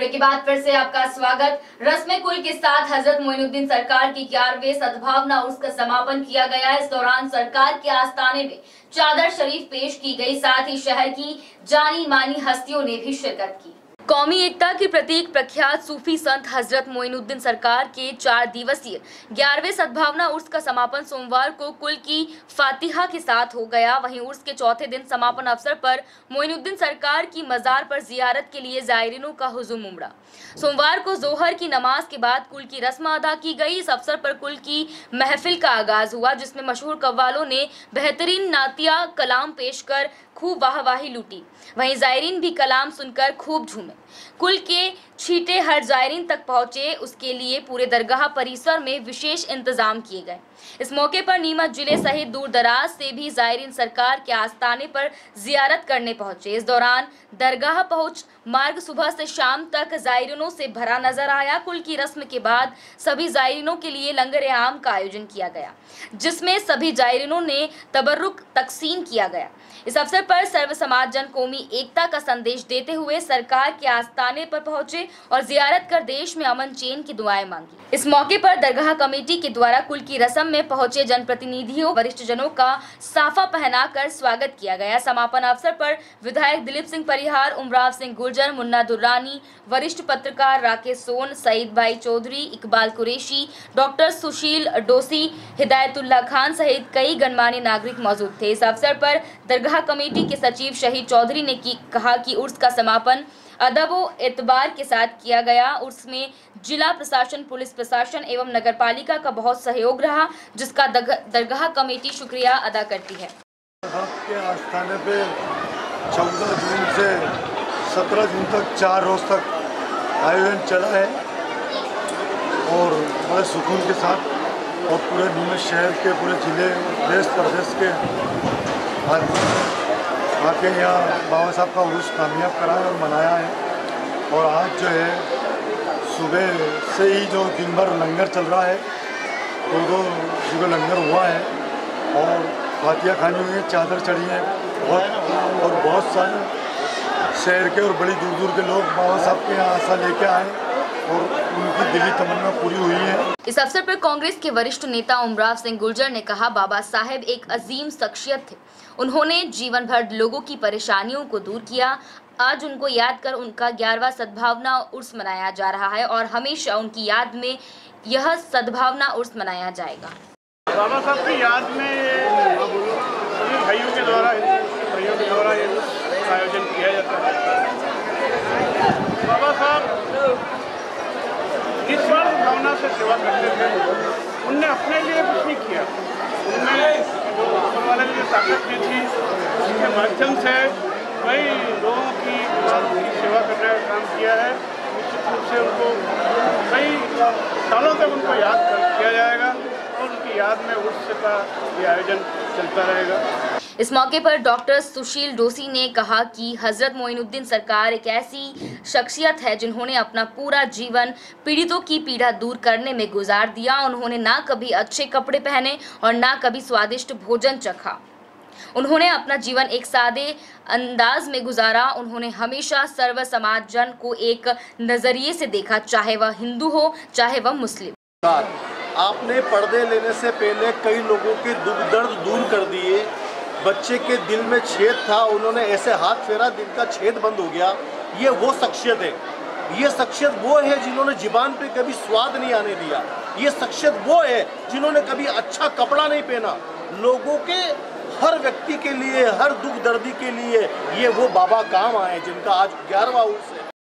Break के बाद फिर से आपका स्वागत। रस्म कुल के साथ हज़रत मोइनुद्दीन सरकार की ग्यारहवें सद्भावना उर्स का समापन किया गया इस दौरान सरकार के आस्थाने में चादर शरीफ पेश की गई, साथ ही शहर की जानी मानी हस्तियों ने भी शिरकत की। कौमी एकता के प्रतीक प्रख्यात सूफी संत हज़रत मोइनुद्दीन सरकार के चार दिवसीय ग्यारहवें सद्भावना उर्स का समापन सोमवार को कुल की फातिहा के साथ हो गया। वहीं उर्स के चौथे दिन समापन अवसर पर मोइनुद्दीन सरकार की मजार पर जियारत के लिए जायरीनों का हुजूम उमड़ा। सोमवार को जोहर की नमाज़ के बाद कुल की रस्म अदा की गई। इस अवसर पर कुल की महफिल का आगाज़ हुआ, जिसमें मशहूर कव्वालों ने बेहतरीन नातिया कलाम पेश कर खूब वाहवाही लूटी। वहीं जायरीन भी कलाम सुनकर खूब झूमे। कुल के छीटे हर जायरीन तक पहुँचे, उसके लिए पूरे दरगाह परिसर में विशेष इंतज़ाम किए गए। इस मौके पर नीमच ज़िले सहित दूर दराज से भी जायरीन सरकार के आस्थाने पर जियारत करने पहुँचे। इस दौरान दरगाह पहुँच मार्ग सुबह से शाम तक जायरीनों से भरा नज़र आया। कुल की रस्म के बाद सभी जायरीनों के लिए लंगर आम का आयोजन किया गया, जिसमें सभी जायरीनों ने तबर्रुक तकसीम किया गया। इस अवसर पर सर्व समाज जन कौमी एकता का संदेश देते हुए सरकार के आस्थाने पर पहुँचे और जियारत कर देश में अमन चैन की दुआएँ मांगी। इस मौके पर दरगाह कमेटी के द्वारा कुल की रस्म में पहुँचे जनप्रतिनिधियों वरिष्ठ जनों का साफा पहनाकर स्वागत किया गया। समापन अवसर पर विधायक दिलीप सिंह परिहार उमराव सिंह गुर्जर मुन्ना दुर्रानी वरिष्ठ पत्रकार राकेश सोन सईद भाई चौधरी इकबाल कुरेशी डॉक्टर सुशील डोसी हिदायतुल्ला खान सहित कई गणमान्य नागरिक मौजूद थे। इस अवसर पर दरगाह कमेटी के सचिव शहीद चौधरी ने की, कहा कि उर्स का समापन अदब एतबार के साथ किया गया। उसमें जिला प्रशासन, पुलिस प्रशासन एवं नगर पालिका का बहुत सहयोग रहा, जिसका दरगाह कमेटी शुक्रिया अदा करती है। 14 जून से 17 जून तक चार रोज तक आयोजन चला है और बड़े सुकून के साथ और पूरे शहर के, पूरे ज़िले, देश प्रदेश के आके यहाँ बाबा साहब का उर्स कामयाब कराया और मनाया है। और आज जो है, सुबह से ही जो दिन भर लंगर चल रहा है, दो दो सुबह लंगर हुआ है और फातिया खानी हुई है चादर चढ़ी है। बहुत और बहुत सारे शहर के और बड़ी दूर दूर के लोग बाबा साहब के यहाँ आशा लेके आए। और उनकी दिली तमन्ना पूरी हुई है। इस अवसर पर कांग्रेस के वरिष्ठ नेता उमराव सिंह गुर्जर ने कहा बाबा साहेब एक अजीम शख्सियत थे। उन्होंने जीवन भर लोगों की परेशानियों को दूर किया। आज उनको याद कर उनका ग्यारहवा सद्भावना उर्स मनाया जा रहा है और हमेशा उनकी याद में यह सद्भावना उर्स मनाया जाएगा। बाबा साहब की याद में सभी भाइयों के द्वारा भाइयों के द्वारा आयोजन किया जाता है। बाबा साहब भावना से सेवा करते थे उनने अपने लिए कुछ नहीं किया। उनमें जो ऊपर वाले की ताकत दी थी, उसके माध्यम से कई लोगों की सेवा करने का काम किया है। निश्चित रूप से उनको कई सालों तक उनको याद कर, किया जाएगा और उनकी याद में उस का ये आयोजन चलता रहेगा। इस मौके पर डॉक्टर सुशील डोसी ने कहा कि हज़रत मोइनुद्दीन सरकार एक ऐसी शख्सियत है जिन्होंने अपना पूरा जीवन पीड़ितों की पीड़ा दूर करने में गुजार दिया। उन्होंने ना कभी अच्छे कपड़े पहने और ना कभी स्वादिष्ट भोजन चखा। उन्होंने अपना जीवन एक सादे अंदाज में गुजारा। उन्होंने हमेशा सर्व समाज जन को एक नज़रिए से देखा, चाहे वह हिंदू हो, चाहे वह मुस्लिम। आपने पर्दे लेने से पहले कई लोगों के दुख दर्द दूर कर दिए। बच्चे के दिल में छेद था, उन्होंने ऐसे हाथ फेरा, दिल का छेद बंद हो गया। ये वो शख्सियत है। ये शख्सियत वो है जिन्होंने जीबान पे कभी स्वाद नहीं आने दिया। ये शख्सियत वो है जिन्होंने कभी अच्छा कपड़ा नहीं पहना। लोगों के, हर व्यक्ति के लिए, हर दुख दर्दी के लिए ये वो बाबा काम आए जिनका आज ग्यारहवा उर्स है।